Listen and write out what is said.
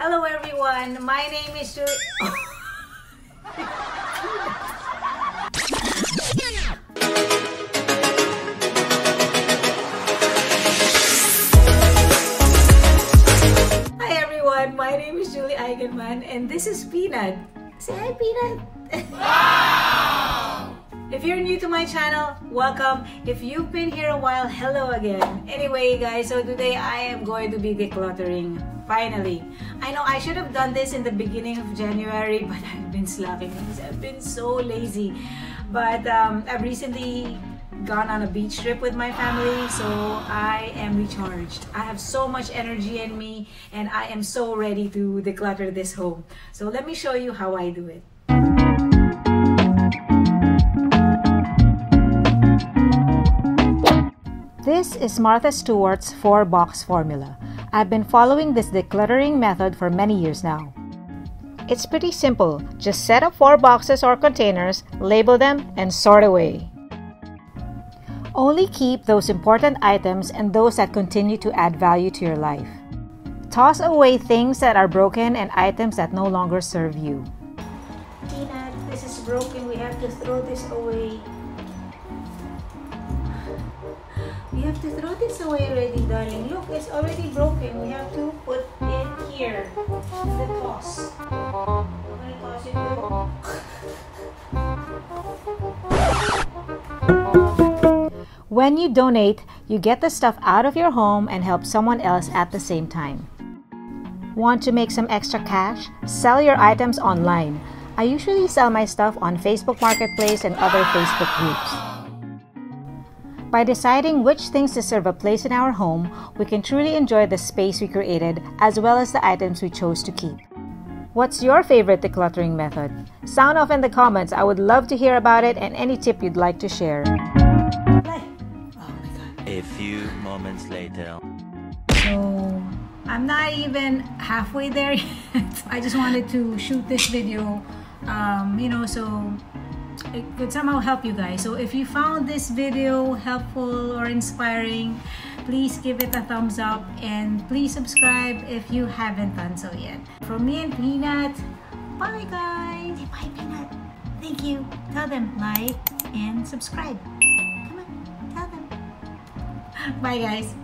Hello everyone, my name is Julie. Hi everyone, my name is Julie Eigenmann and this is Peanut. Say hi Peanut. If you're new to my channel, welcome. If you've been here a while, hello again. Anyway, guys, so today I am going to be decluttering. Finally. I know I should have done this in the beginning of January, but I've been because I've been so lazy. But um, I've recently gone on a beach trip with my family, so I am recharged. I have so much energy in me, and I am so ready to declutter this home. So let me show you how I do it. This is Martha Stewart's 4 box formula. I've been following this decluttering method for many years now. It's pretty simple. Just set up 4 boxes or containers, label them, and sort away. Only keep those important items and those that continue to add value to your life. Toss away things that are broken and items that no longer serve you. Peanut, this is broken. We have to throw this away. We have to throw this away already, darling. Look, it's already broken. We have to put it here. The toss. I'm gonna toss it When you donate, you get the stuff out of your home and help someone else at the same time. Want to make some extra cash? Sell your items online. I usually sell my stuff on Facebook Marketplace and other Facebook groups. By deciding which things deserve a place in our home, we can truly enjoy the space we created as well as the items we chose to keep. What's your favorite decluttering method? Sound off in the comments. I would love to hear about it and any tip you'd like to share. A few moments later. So, I'm not even halfway there yet. I just wanted to shoot this video, um, you know, so it could somehow help you guys. So if you found this video helpful or inspiring, please give it a thumbs up and please subscribe if you haven't done so yet. From me and Peanut, bye guys! Bye Peanut! Thank you! Tell them like and subscribe. Come on, tell them. Bye guys!